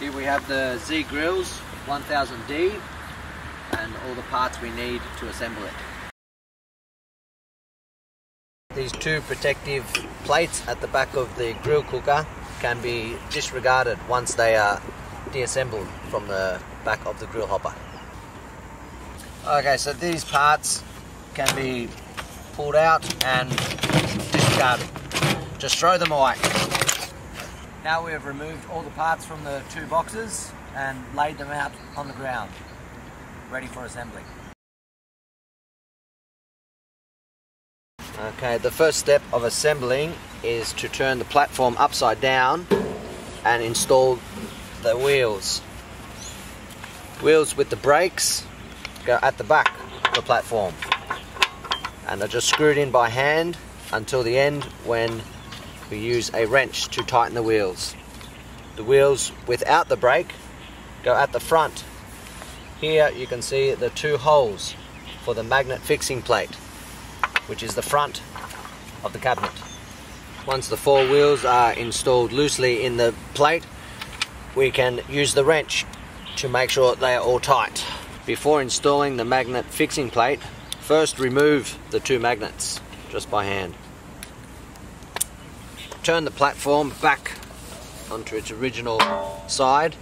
Here we have the Z Grills 1000D and all the parts we need to assemble it. These two protective plates at the back of the grill cooker can be disregarded once they are deassembled from the back of the grill hopper. Okay, so these parts can be pulled out and discarded. Just throw them away. Now we have removed all the parts from the two boxes and laid them out on the ground, ready for assembly. Okay, the first step of assembling is to turn the platform upside down and install the wheels. Wheels with the brakes go at the back of the platform and are just screwed in by hand until the end when we use a wrench to tighten the wheels. The wheels without the brake go at the front. Here you can see the two holes for the magnet fixing plate, which is the front of the cabinet. Once the four wheels are installed loosely in the plate, we can use the wrench to make sure they are all tight. Before installing the magnet fixing plate, first remove the two magnets just by hand turn the platform back onto its original side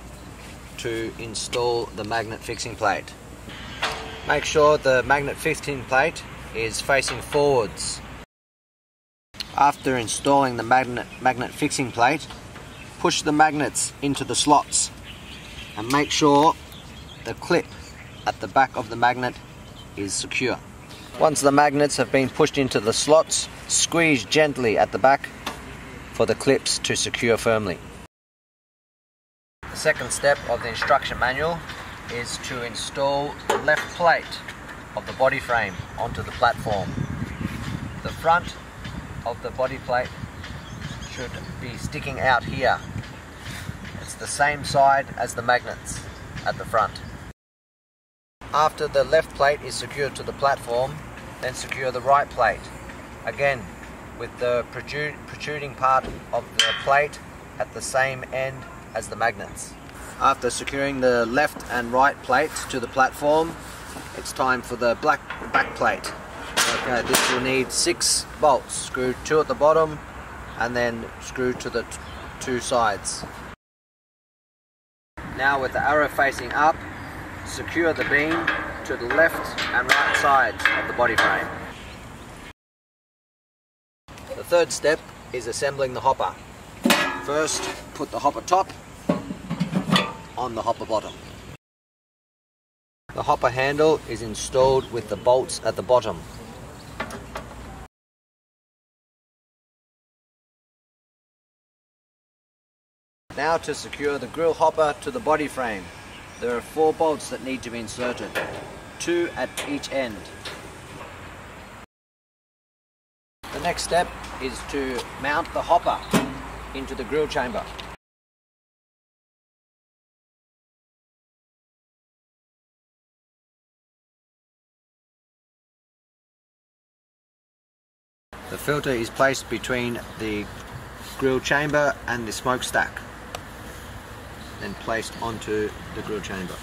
to install the magnet fixing plate. Make sure the magnet fixing plate is facing forwards. After installing the magnet, magnet fixing plate, push the magnets into the slots and make sure the clip at the back of the magnet is secure. Once the magnets have been pushed into the slots, squeeze gently at the back for the clips to secure firmly. The second step of the instruction manual is to install the left plate of the body frame onto the platform. The front of the body plate should be sticking out here. It's the same side as the magnets at the front. After the left plate is secured to the platform, then secure the right plate. Again, with the protruding part of the plate at the same end as the magnets. After securing the left and right plates to the platform, it's time for the black back plate. Okay, this will need six bolts, screwed two at the bottom and then screwed to the two sides. Now with the arrow facing up, secure the beam to the left and right sides of the body frame. Third step is assembling the hopper. First, put the hopper top on the hopper bottom. The hopper handle is installed with the bolts at the bottom. Now to secure the grill hopper to the body frame. There are four bolts that need to be inserted, two at each end. The next step is to mount the hopper into the grill chamber. The filter is placed between the grill chamber and the smokestack, then placed onto the grill chamber.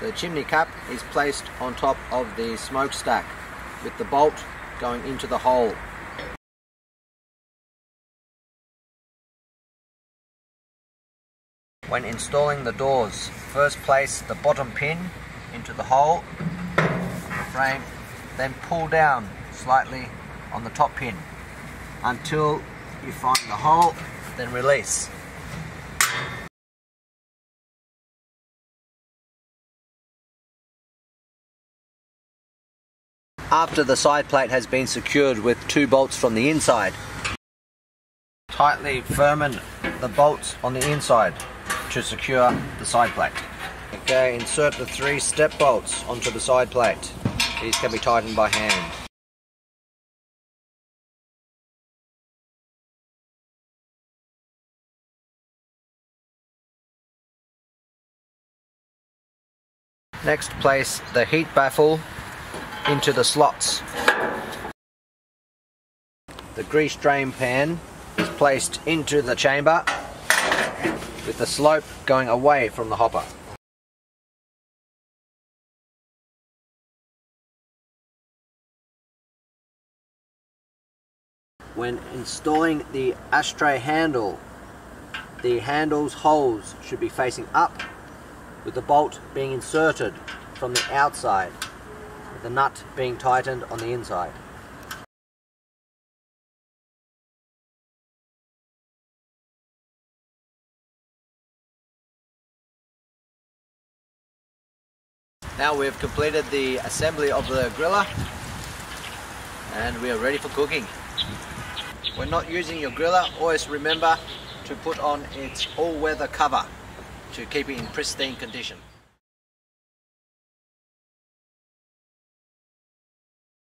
The chimney cap is placed on top of the smokestack with the bolt going into the hole. When installing the doors, first place the bottom pin into the hole, frame, then pull down slightly on the top pin until you find the hole, then release. After the side plate has been secured with two bolts from the inside. Tightly firmen the bolts on the inside to secure the side plate. Okay, insert the three step bolts onto the side plate. These can be tightened by hand. Next place the heat baffle into the slots. The grease drain pan is placed into the chamber with the slope going away from the hopper. When installing the ashtray handle, the handle's holes should be facing up with the bolt being inserted from the outside, the nut being tightened on the inside. Now we've completed the assembly of the griller and we are ready for cooking. When not using your griller, always remember to put on its all-weather cover to keep it in pristine condition.